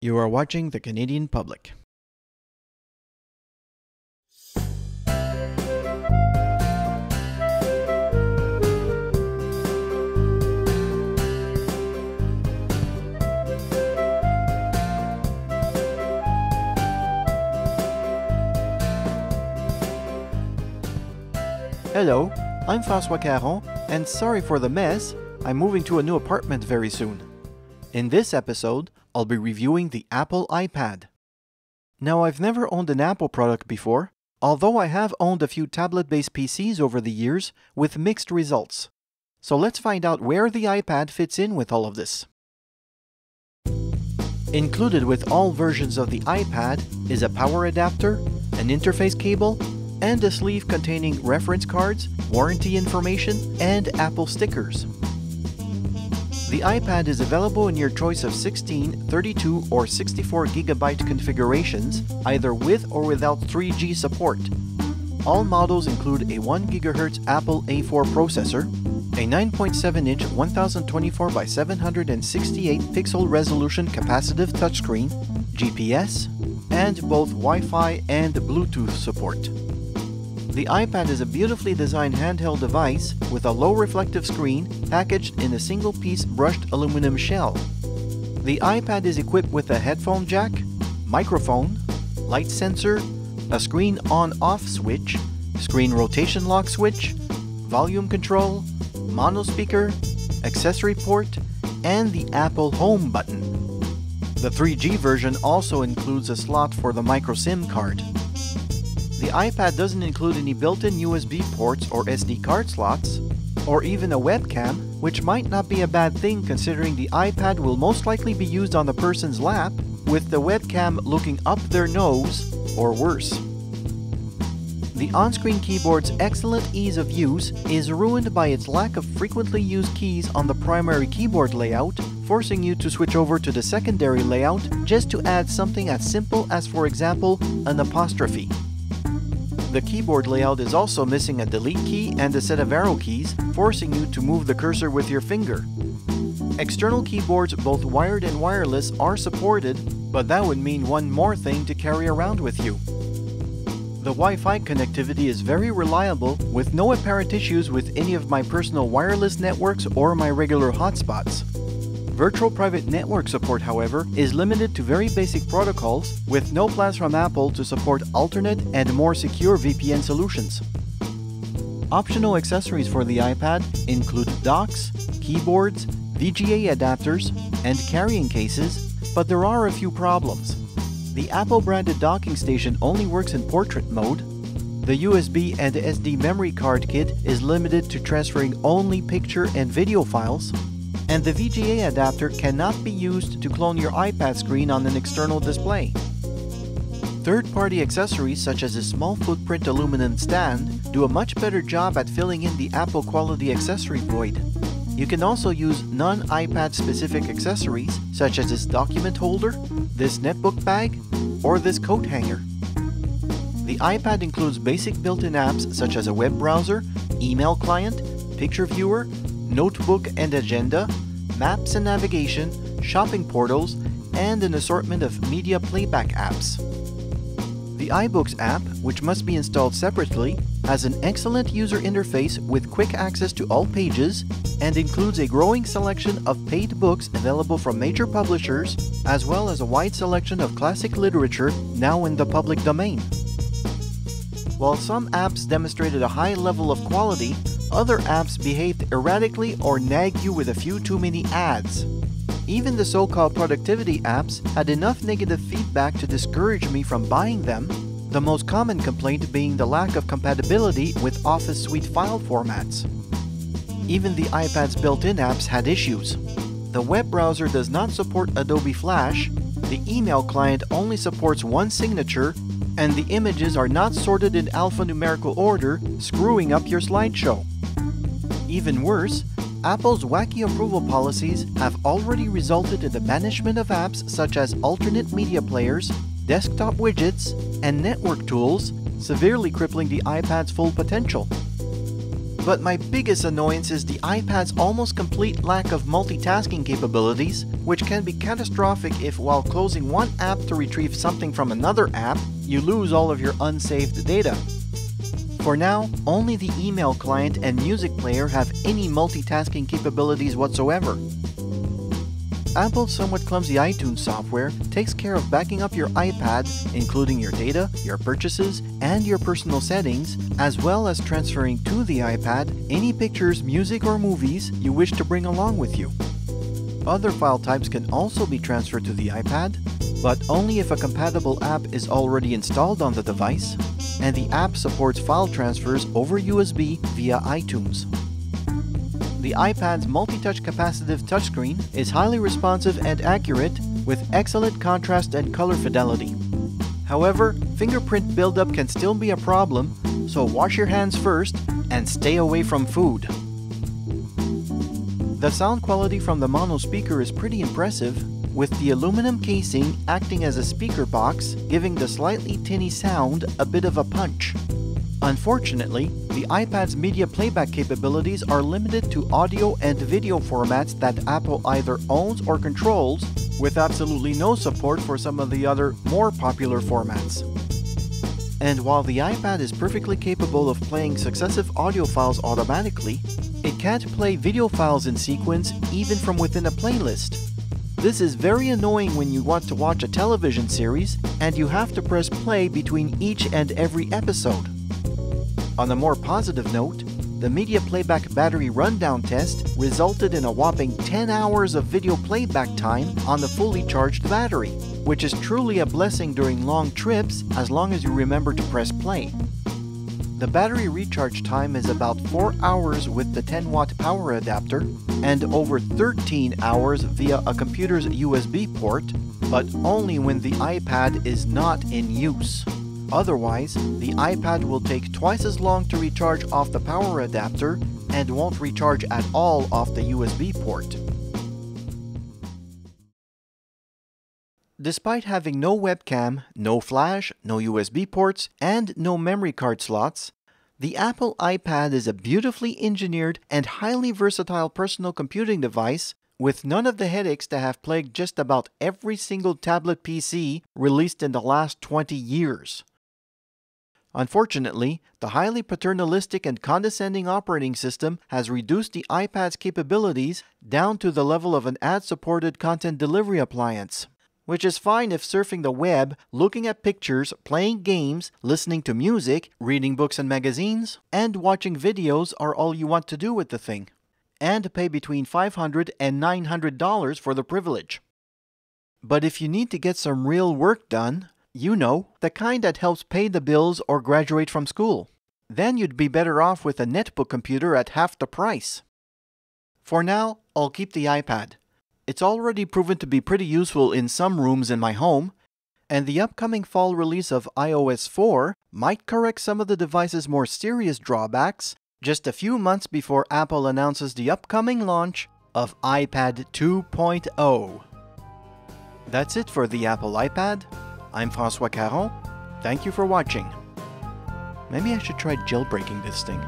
You are watching the Canadian Public. Hello, I'm François Caron, and sorry for the mess, I'm moving to a new apartment very soon. In this episode, I'll be reviewing the Apple iPad. Now, I've never owned an Apple product before, although I have owned a few tablet based PCs over the years with mixed results. So let's find out where the iPad fits in with all of this. Included with all versions of the iPad is a power adapter, an interface cable, and a sleeve containing reference cards, warranty information, and Apple stickers. The iPad is available in your choice of 16, 32, or 64 gigabyte configurations, either with or without 3G support. All models include a 1 GHz Apple A4 processor, a 9.7 inch 1024 by 768 pixel resolution capacitive touchscreen, GPS, and both Wi Fi and Bluetooth support. The iPad is a beautifully designed handheld device with a low reflective screen packaged in a single piece brushed aluminum shell. The iPad is equipped with a headphone jack, microphone, light sensor, a screen on off switch, screen rotation lock switch, volume control, mono speaker, accessory port, and the Apple Home button. The 3G version also includes a slot for the micro SIM card. The iPad doesn't include any built-in USB ports or SD card slots, or even a webcam, which might not be a bad thing considering the iPad will most likely be used on the person's lap, with the webcam looking up their nose, or worse. The on-screen keyboard's excellent ease of use is ruined by its lack of frequently used keys on the primary keyboard layout, forcing you to switch over to the secondary layout just to add something as simple as for example an apostrophe. The keyboard layout is also missing a delete key and a set of arrow keys, forcing you to move the cursor with your finger. External keyboards, both wired and wireless, are supported, but that would mean one more thing to carry around with you. The Wi-Fi connectivity is very reliable with no apparent issues with any of my personal wireless networks or my regular hotspots. Virtual private network support, however, is limited to very basic protocols with no plans from Apple to support alternate and more secure VPN solutions. Optional accessories for the iPad include docks, keyboards, VGA adapters, and carrying cases, but there are a few problems. The Apple branded docking station only works in portrait mode. The USB and SD memory card kit is limited to transferring only picture and video files. And the VGA adapter cannot be used to clone your iPad screen on an external display. Third party accessories such as a small footprint aluminum stand do a much better job at filling in the Apple quality accessory void. You can also use non iPad specific accessories such as this document holder, this netbook bag, or this coat hanger. The iPad includes basic built in apps such as a web browser, email client, picture viewer, notebook and agenda, maps and navigation, shopping portals, and an assortment of media playback apps. The iBooks app, which must be installed separately, has an excellent user interface with quick access to all pages and includes a growing selection of paid books available from major publishers, as well as a wide selection of classic literature now in the public domain. While some apps demonstrated a high level of quality, other apps behaved erratically or nagged you with a few too many ads. Even the so called productivity apps had enough negative feedback to discourage me from buying them, the most common complaint being the lack of compatibility with Office Suite file formats. Even the iPad's built in apps had issues. The web browser does not support Adobe Flash, the email client only supports one signature, and the images are not sorted in alphanumerical order, screwing up your slideshow. Even worse, Apple's wacky approval policies have already resulted in the banishment of apps such as alternate media players, desktop widgets, and network tools, severely crippling the iPad's full potential. But my biggest annoyance is the iPad's almost complete lack of multitasking capabilities, which can be catastrophic if while closing one app to retrieve something from another app, you lose all of your unsaved data. For now, only the email client and music player have any multitasking capabilities whatsoever. Apple's somewhat clumsy iTunes software takes care of backing up your iPad, including your data, your purchases, and your personal settings, as well as transferring to the iPad any pictures, music, or movies you wish to bring along with you. Other file types can also be transferred to the iPad, but only if a compatible app is already installed on the device, and the app supports file transfers over USB via iTunes the iPad's multi-touch capacitive touchscreen is highly responsive and accurate with excellent contrast and color fidelity. However, fingerprint buildup can still be a problem, so wash your hands first and stay away from food. The sound quality from the mono speaker is pretty impressive, with the aluminum casing acting as a speaker box, giving the slightly tinny sound a bit of a punch. Unfortunately, the iPad's media playback capabilities are limited to audio and video formats that Apple either owns or controls, with absolutely no support for some of the other, more popular formats. And while the iPad is perfectly capable of playing successive audio files automatically, it can't play video files in sequence even from within a playlist. This is very annoying when you want to watch a television series and you have to press play between each and every episode. On a more positive note, the media playback battery rundown test resulted in a whopping 10 hours of video playback time on the fully charged battery, which is truly a blessing during long trips as long as you remember to press play. The battery recharge time is about 4 hours with the 10 watt power adapter and over 13 hours via a computer's USB port, but only when the iPad is not in use. Otherwise, the iPad will take twice as long to recharge off the power adapter and won't recharge at all off the USB port. Despite having no webcam, no flash, no USB ports, and no memory card slots, the Apple iPad is a beautifully engineered and highly versatile personal computing device with none of the headaches that have plagued just about every single tablet PC released in the last 20 years. Unfortunately, the highly paternalistic and condescending operating system has reduced the iPad's capabilities down to the level of an ad supported content delivery appliance. Which is fine if surfing the web, looking at pictures, playing games, listening to music, reading books and magazines, and watching videos are all you want to do with the thing. And pay between $500 and $900 for the privilege. But if you need to get some real work done, you know, the kind that helps pay the bills or graduate from school. Then you'd be better off with a netbook computer at half the price. For now, I'll keep the iPad. It's already proven to be pretty useful in some rooms in my home, and the upcoming fall release of iOS 4 might correct some of the device's more serious drawbacks just a few months before Apple announces the upcoming launch of iPad 2.0. That's it for the Apple iPad. I'm Francois Caron. Thank you for watching. Maybe I should try jailbreaking this thing.